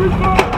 Let's go!